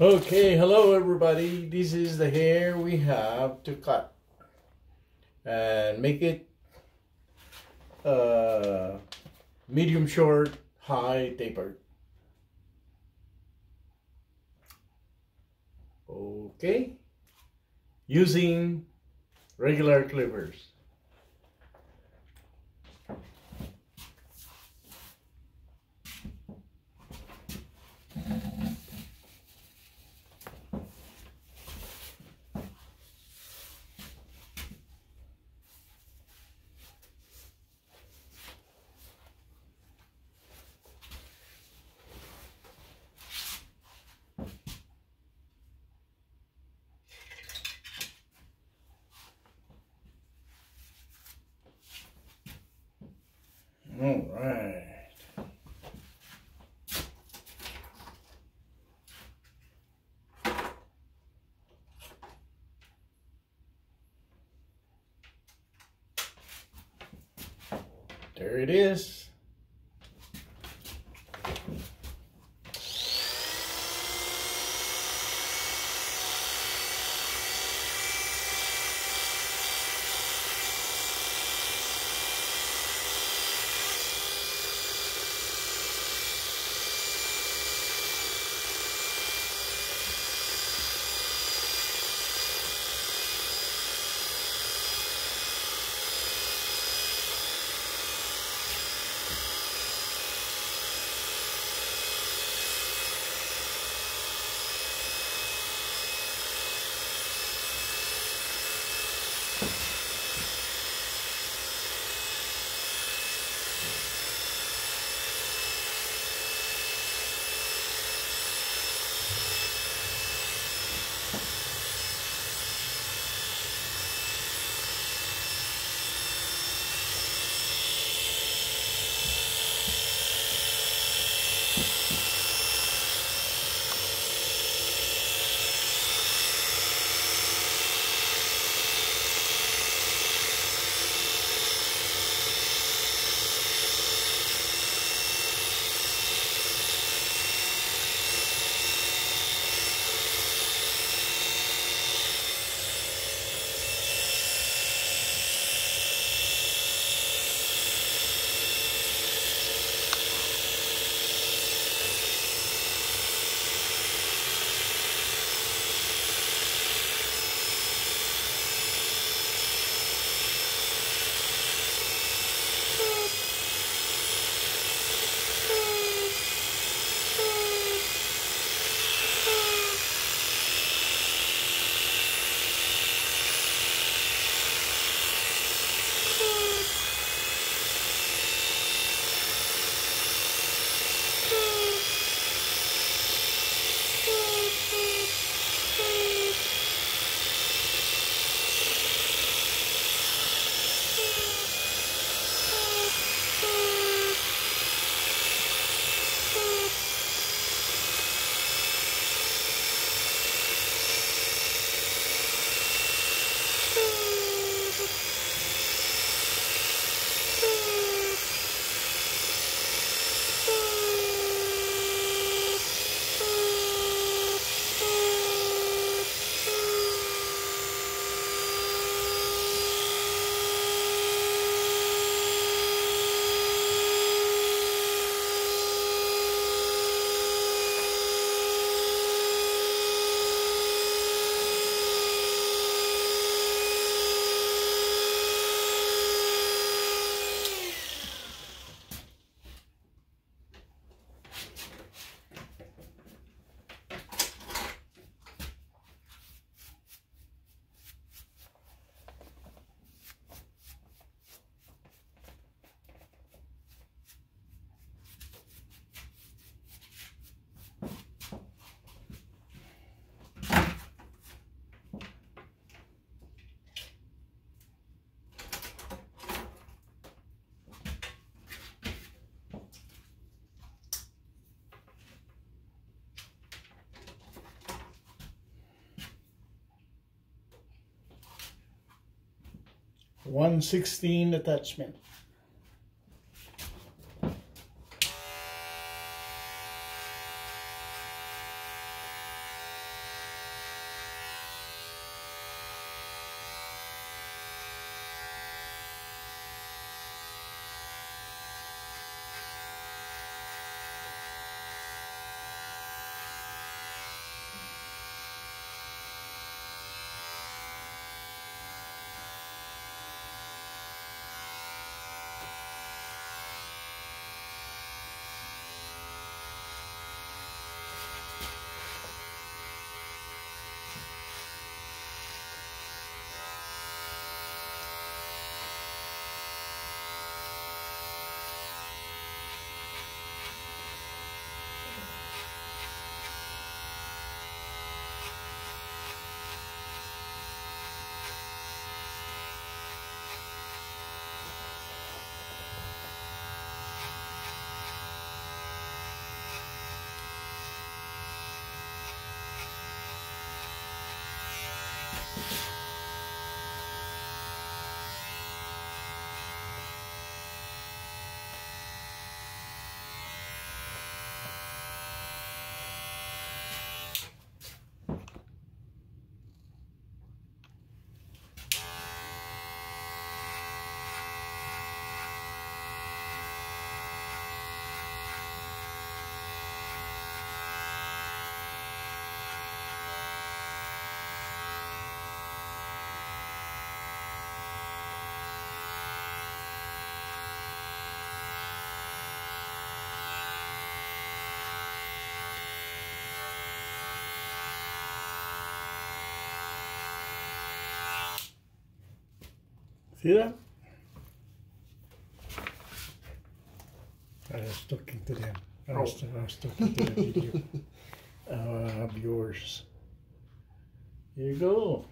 Okay, hello everybody. This is the hair we have to cut and make it uh, medium short, high tapered. Okay, using regular clippers. There it is. One sixteen attachment. See that? I was talking to them. I was, I was talking to the video uh, yours. Here you go.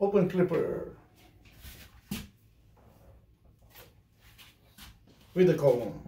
Open clipper with the column.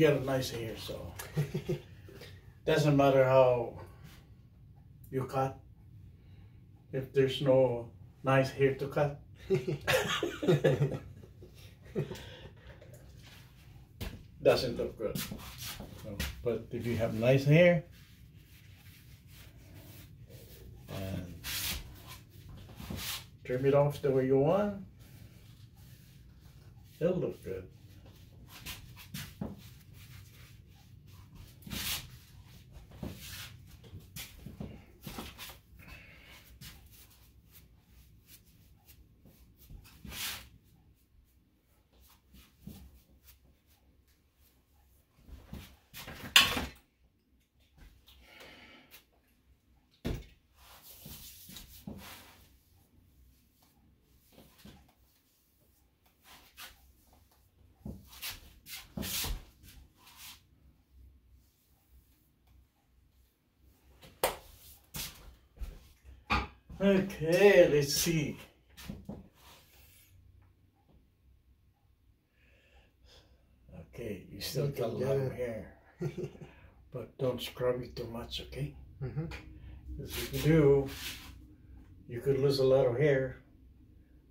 You got a nice hair, so doesn't matter how you cut. If there's no nice hair to cut, doesn't look good. So, but if you have nice hair and trim it off the way you want, it'll look good. Okay, let's see. Okay, you still You got lot of hair, but don't scrub it too much, okay? hmm Because if you do, you could lose a lot of hair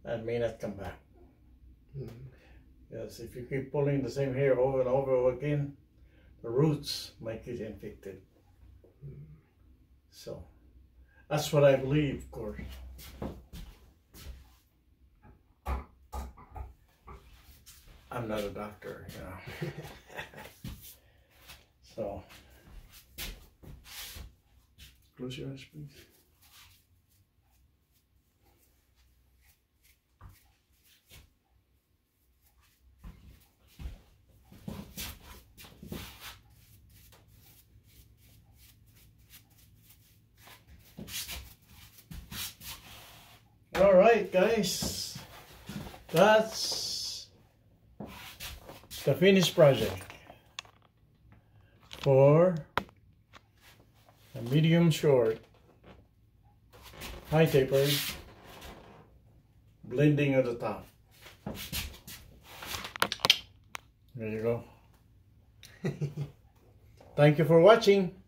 and may not come back. Mm. Yes, if you keep pulling the same hair over and over again, the roots might get infected. So, that's what I believe, of course. I'm not a doctor, you know. so, close your eyes, please. Guys. That's the finished project for a medium short high taper blending at the top. There you go. Thank you for watching.